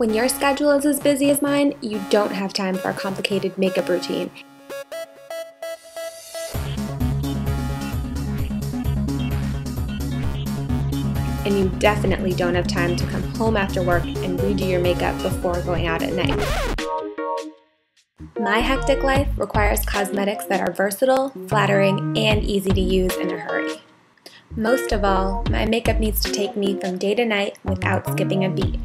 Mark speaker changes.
Speaker 1: When your schedule is as busy as mine, you don't have time for a complicated makeup routine. And you definitely don't have time to come home after work and redo your makeup before going out at night. My hectic life requires cosmetics that are versatile, flattering, and easy to use in a hurry. Most of all, my makeup needs to take me from day to night without skipping a beat.